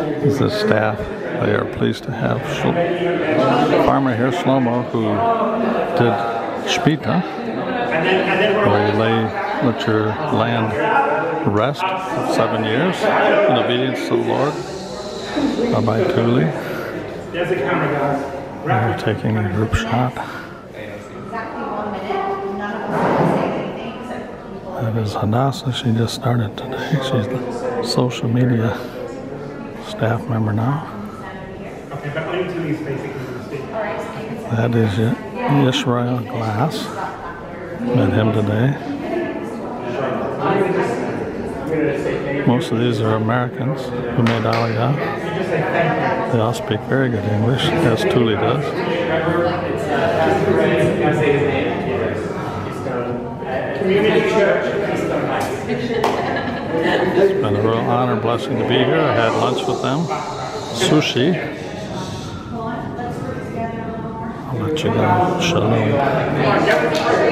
Is staff. They are pleased to have farmer here, Shlomo, who did Shmita, where you lay, let your land rest for seven years in obedience to the Lord. Rabbi the guys. They're taking a group shot. That is Hadassah. She just started today. She's the social media staff member now. Okay, but only two is basically the stick. That is Ye- Yisrael Glass. Met him today. Most of these are Americans who made Aliyah. They all speak very good English, as Tuly does. Community church. It's been a real honor and blessing to be here. I had lunch with them. Sushi. I'll let you go. Shalom.